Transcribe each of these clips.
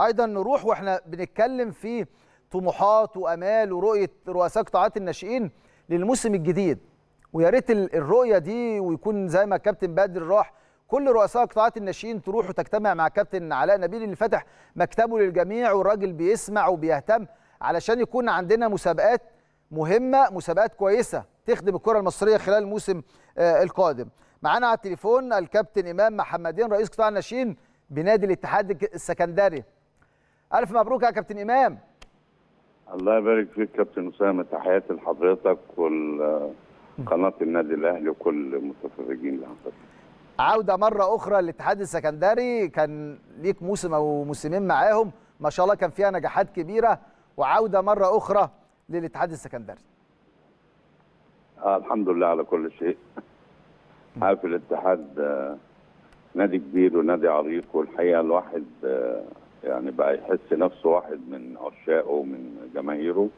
أيضا نروح وإحنا بنتكلم في طموحات وأمال ورؤية رؤساء قطاعات الناشئين للموسم الجديد. ويا ريت ال- الرؤية دي ويكون زي ما كابتن بدر راح كل رؤساء قطاعات الناشئين تروح وتجتمع مع كابتن علاء نبيل اللي فتح مكتبه للجميع والراجل بيسمع وبيهتم علشان يكون عندنا مسابقات مهمة مسابقات كويسة تخدم الكرة المصرية خلال الموسم آه، القادم. معانا على التليفون الكابتن إمام محمدين رئيس قطاع الناشئين بنادي الاتحاد السكندري. ألف مبروك يا كابتن إمام. الله يبارك فيك كابتن أسامة تحياتي لحضرتك وقناه النادي الأهلي وكل المتفرجين لحضرتك عودة مرة أخرى للاتحاد السكندري كان ليك موسم أو موسمين معاهم ما شاء الله كان فيها نجاحات كبيرة وعودة مرة أخرى للاتحاد السكندري. آه الحمد لله على كل شيء. عارف الاتحاد آه، نادي كبير ونادي عريق والحقيقة الواحد آه، يعني بقى يحس نفسه واحد من عشاقه ومن جماهيره.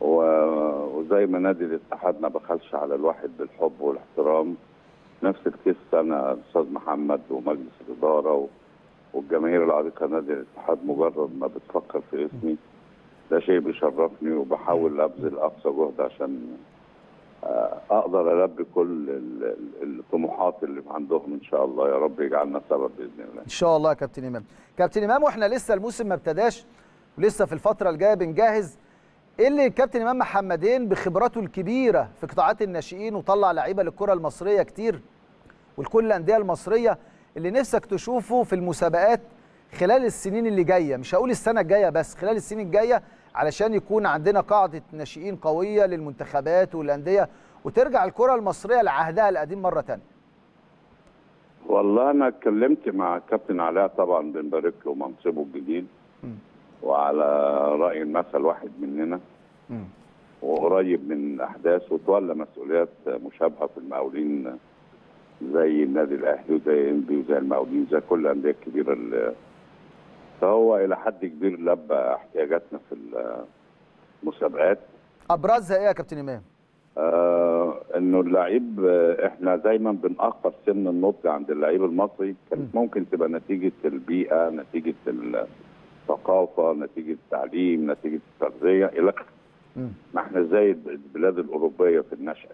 و- وزي ما نادي الاتحاد ما بخلش على الواحد بالحب والاحترام. نفس القصة أنا الاستاذ محمد ومجلس الإدارة و- والجماهير العريقة نادي الاتحاد مجرد ما بتفكر في اسمي. ده شيء بيشرفني وبحاول أبذل أقصى جهد عشان أقدر ألبي كل ال- ال- الطموحات اللي عندهم إن شاء الله. يا رب يجعلنا سبب بإذن الله. إن شاء الله يا كابتن إمام. كابتن إمام وإحنا لسه الموسم ما ابتداش ولسه في الفترة الجاية بنجهز. إيه اللي الكابتن إمام محمدين بخبراته الكبيرة في قطاعات الناشئين وطلع لعيبة للكرة المصرية كتير ولكل الأندية المصرية اللي نفسك تشوفه في المسابقات خلال السنين اللي جاية. مش هقول السنة الجاية بس خلال السنين الجاية علشان يكون عندنا قاعدة ناشئين قوية للمنتخبات والأندية وترجع الكرة المصرية لعهدها القديم مرة ثانية والله أنا اتكلمت مع الكابتن علاء طبعا بنبارك له منصبه الجديد. وعلى رأي المثل واحد مننا. وقريب من الاحداث وتولى مسؤوليات مشابهة في المقاولين زي النادي الأهلي وزي انبي وزي المقاولين زي كل الأندية الكبيرة اللي فهو إلى حد كبير لبى احتياجاتنا في المسابقات. ابرزها إيه يا كابتن إمام؟ آه إنه اللعيب آه، إحنا دايما بنأخر سن النضج عند اللعيب المصري. كانت ممكن تبقى نتيجة البيئة نتيجة الثقافة نتيجة التعليم نتيجة التغذية إلى. ما إحنا زي البلاد الأوروبية في النشأ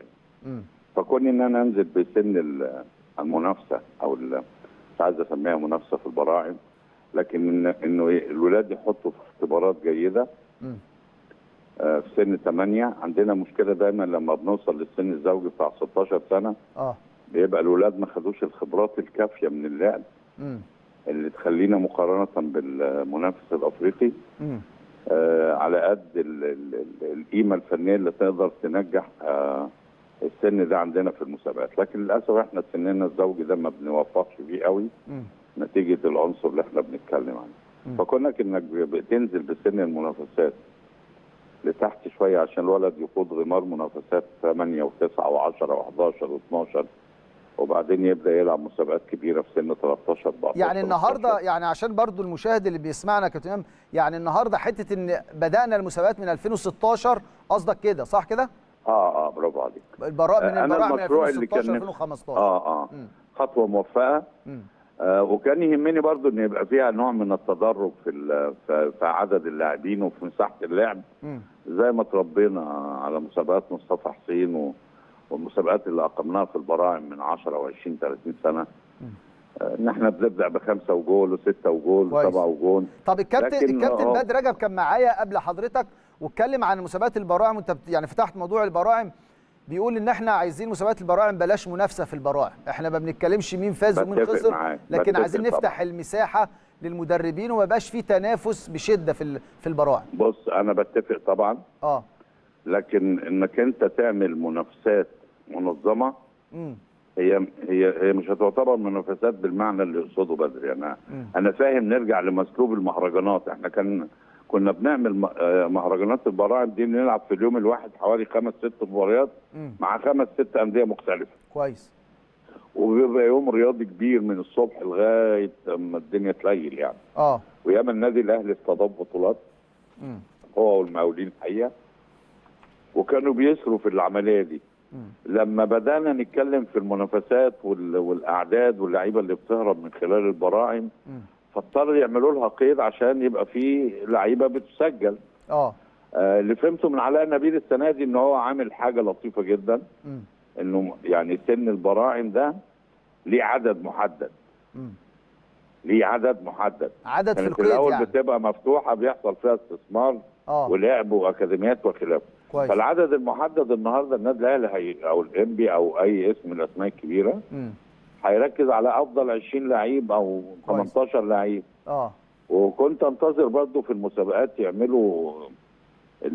مم. فكون إن أنا أنزل بسن ال- المنافسة أو مش عايز أسميها منافسة في البراعم لكن إنه إيه، الولاد يحطوا في اختبارات جيدة. آه، في سن 8 عندنا مشكلة دايما لما بنوصل للسن الزوجي بتاع 16 سنة آه بيبقى الولاد ما خدوش الخبرات الكافية من اللعب مم. اللي تخلينا مقارنة بالمنافس الأفريقي مم. آه، على قد ال- ال- ال- القيمة الفنية اللي تقدر تنجح آه، السن ده عندنا في المسابقات لكن للأسف إحنا سننا الزوجي ده ما بنوفقش فيه قوي مم. نتيجة العنصر اللي إحنا بنتكلم عنه. فكونك انك بتنزل بسن المنافسات لتحت شوية عشان الولد يخوض غمار منافسات 8 و9 و10 و11 و12 وبعدين يبدأ يلعب مسابقات كبيرة في سن 13 14 يعني النهارده 15. يعني عشان برضو المشاهد اللي بيسمعنا كابتن إمام يعني النهارده حتة إن بدأنا المسابقات من 2016 قصدك كده صح كده؟ آه آه برافو عليك البراء من أنا البراء من المشروع اللي 2016 كان 2015 آه آه مم. خطوة موفقة مم. آه وكان يهمني برضو إن يبقى فيها نوع من التدرج في في عدد اللاعبين وفي مساحة اللعب. زي ما تربينا على مسابقات مصطفى حسين. والمسابقات اللي أقمناها في البراعم من 10 و20 30 سنة آه، إن إحنا بنبدأ بخمسة وجول وستة وجول. وسبعة وجول طب الكابتن الكابتن آه. بدر رجب كان معايا قبل حضرتك واتكلم عن مسابقات البراعم وأنت يعني فتحت موضوع البراعم بيقول إن إحنا عايزين مسابقات البراعم بلاش منافسة في البراعم إحنا ما بنتكلمش مين فاز ومين خسر معاك، لكن عايزين نفتح طبعاً. المساحة للمدربين وما يبقاش في تنافس بشدة في في البراعم بص أنا بتفق طبعا. آه. لكن إنك أنت تعمل منافسات منظمة امم هي هي هي مش هتعتبر منافسات بالمعنى اللي يقصده بدر يعني مم. أنا فاهم نرجع لمسلوب المهرجانات. إحنا كان كنا بنعمل آه، مهرجانات البراعم دي نلعب في اليوم الواحد حوالي خمس ست مباريات مع خمس ست أندية مختلفة. كويس. وبيبقى يوم رياضي كبير من الصبح لغاية أما الدنيا تليل يعني. آه. وياما النادي الأهلي استضاف بطولات. هو والمقاولين الحقيقة وكانوا بيسروا في العملية دي. مم. لما بدأنا نتكلم في المنافسات وال- والأعداد واللعيبة اللي بتهرب من خلال البراعم مم. فاضطروا يعملوا لها قيد عشان يبقى في لعيبة بتسجل. آه. آه، اللي فهمته من علاء نبيل السنة دي إن هو عامل حاجة لطيفة جدا. مم. إنه يعني سن البراعم ده ليه عدد محدد. مم. ليه عدد محدد. عدد في كانت القيد الأول يعني. بتبقى مفتوحة بيحصل فيها استثمار آه. ولعب وأكاديميات وخلافه كويس. فالعدد المحدد النهارده النادي الأهلي أو الانبي أو أي اسم من الأسماء الكبيرة مم. هيركز على أفضل 20 لعيب أو كويس. 18 لعيب آه وكنت أنتظر برضو في المسابقات يعملوا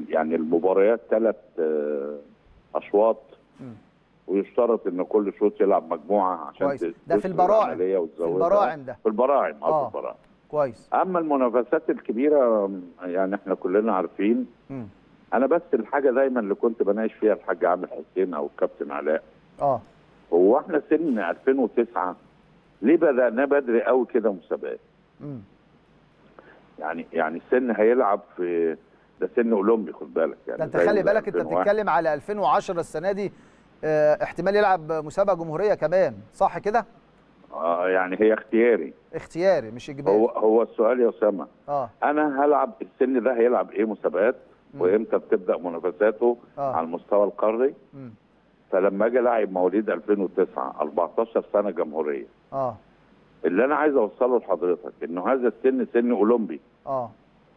يعني المباريات ثلاث أشواط مم. ويشترط إن كل شوط يلعب مجموعة عشان كويس. ده في البراعم. في. البراعم ده في البراعم آه آه. في البراعم كويس أما المنافسات الكبيرة يعني إحنا كلنا عارفين مم. أنا بس الحاجة دايما اللي كنت بناقش فيها الحاج عامر حسين أو الكابتن علاء آه هو إحنا سن 2009 ليه بدأناه بدري قوي كده مسابقات. يعني يعني السن هيلعب في ده سن أولمبي خد بالك يعني ده انت خلي بالك انت 2001. بتتكلم على 2010 السنة دي آه، احتمال يلعب مسابقة جمهورية كمان صح كده آه يعني هي اختياري اختياري مش إجباري هو هو السؤال يا أسامة آه أنا هلعب السن ده هيلعب إيه مسابقات. وإمتى بتبدأ منافساته آه. على المستوى القاري مم. فلما أجي لاعب مواليد 2009 14 سنة جمهورية. آه. اللي أنا عايز أوصله لحضرتك إنه هذا السن سن أولمبي. آه.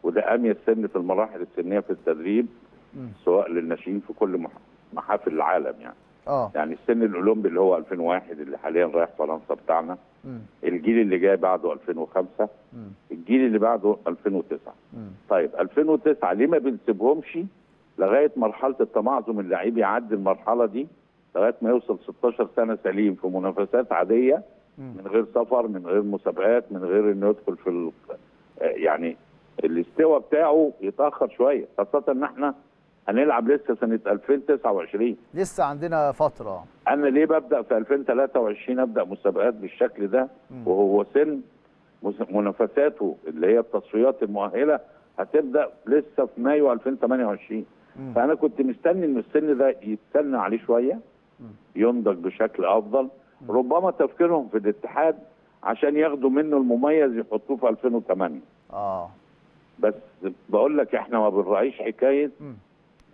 وده اميز سن في المراحل السنية في التدريب مم. سواء للناشئين في كل مح- محافل العالم يعني. آه. يعني السن الأولمبي اللي هو 2001 اللي حاليا رايح فرنسا بتاعنا. مم. الجيل اللي جاي بعده 2005 مم. الجيل اللي بعده 2009 مم. طيب 2009 ليه ما بنسيبهمش لغاية مرحلة التمعظم اللعيب يعدي المرحلة دي؟ لغاية ما يوصل 16 سنة سليم في منافسات عادية. من غير سفر من غير مسابقات من غير إنه يدخل في ال... آه يعني الاستواء بتاعه يتأخر شوية خاصة إن إحنا هنلعب لسه سنة 2029 لسه عندنا فترة أنا ليه ببدأ في 2023 أبدأ مسابقات بالشكل ده مم. وهو سن منافساته اللي هي التصفيات المؤهلة هتبدأ لسه في مايو 2028 مم. فأنا كنت مستني إن السن ده يتسنى عليه شوية. ينضج بشكل أفضل. ربما تفكيرهم في الاتحاد عشان ياخدوا منه المميز يحطوه في 2008 آه. بس بقول لك إحنا ما بنراعيش حكاية.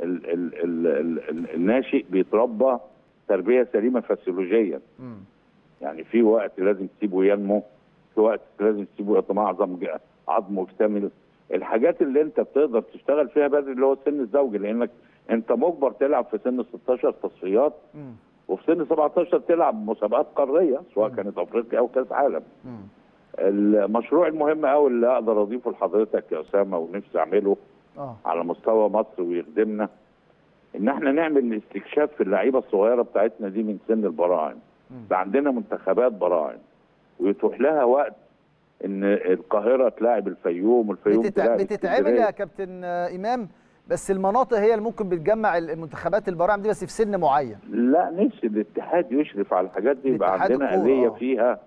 ال ال ال ال ال الناشئ بيتربى تربية سليمة فسيولوجيا. يعني في وقت لازم تسيبه ينمو في وقت لازم تسيبه يتمعظم عظمه يكتمل. الحاجات اللي أنت بتقدر تشتغل فيها بدري اللي هو السن الزوجي لأنك انت مجبر تلعب في سن 16 تصفيات. وفي سن 17 تلعب مسابقات قارية سواء كانت أفريقيا أو كأس عالم مم. المشروع المهم قوي اللي أقدر أضيفه لحضرتك يا أسامة ونفسي أعمله آه على مستوى مصر ويخدمنا إن إحنا نعمل استكشاف في اللعيبة الصغيرة بتاعتنا دي من سن البراعم. ده عندنا منتخبات براعم ويتوح لها وقت إن القاهرة تلاعب الفيوم والفيوم بتتع... تلاعب بتتعمل. يا كابتن آه، إمام بس المناطق هي اللي ممكن بتجمع المنتخبات البراعم دي بس في سن معين لا نفسي الاتحاد يشرف على الحاجات دي يبقى عندنا آلية آه. فيها.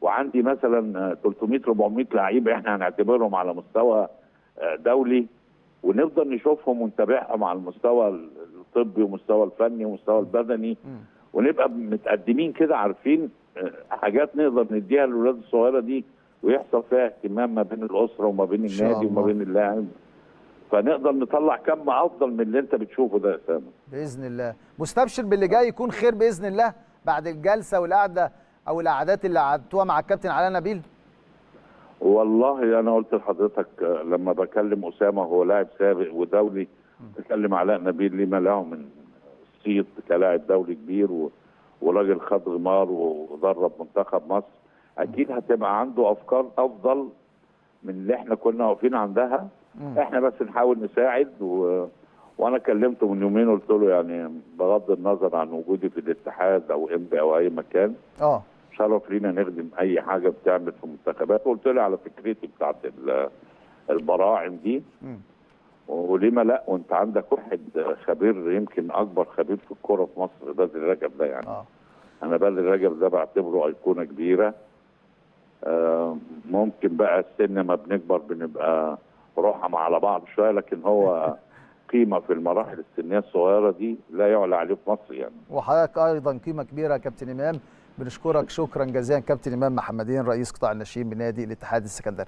وعندي مثلا آه، 300 400 لعيب إحنا هنعتبرهم على مستوى آه، دولي ونفضل نشوفهم ونتابعهم على المستوى الطبي ومستوى الفني ومستوى البدني. ونبقى متقدمين كده عارفين آه، حاجات نقدر نديها للولاد الصغيرة دي ويحصل فيها اهتمام ما بين الأسرة وما بين النادي وما. بين اللاعب فنقدر نطلع كم أفضل من اللي أنت بتشوفه ده يا أسامة. بإذن الله. مستبشر باللي جاي يكون خير بإذن الله بعد الجلسة والقعدة أو القعدات اللي قعدتوها مع الكابتن علاء نبيل. والله أنا قلت لحضرتك آه، لما بكلم أسامة هو لاعب سابق ودولي بكلم علاء نبيل لما له من صيت كلاعب دولي كبير و... وراجل خد غمار ودرب منتخب مصر. أكيد هتبقى عنده أفكار أفضل من اللي إحنا كنا واقفين عندها. إحنا بس نحاول نساعد و... وأنا كلمته من يومين قلت له يعني بغض النظر عن وجودي في الاتحاد أو امبي أو اي مكان آه. شرف لينا نخدم اي حاجة بتعمل في منتخبات قلت له على فكرتي بتاعت ال- البراعم دي. وليه ما لا؟ وانت عندك واحد خبير يمكن اكبر خبير في الكورة في مصر بدر رجب ده يعني. آه. أنا بدر رجب ده بعتبره ايقونة كبيرة. آه، ممكن بقى السن ما بنكبر بنبقى رحم على بعض شوية لكن هو قيمة في المراحل السنية الصغيرة دي لا يعلى عليه في مصر يعني. وحضرتك أيضا قيمة كبيرة يا كابتن إمام بنشكرك شكرا جزيلا كابتن إمام محمدين رئيس قطاع الناشئين بنادي الاتحاد السكندري.